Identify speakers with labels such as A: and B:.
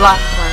A: Black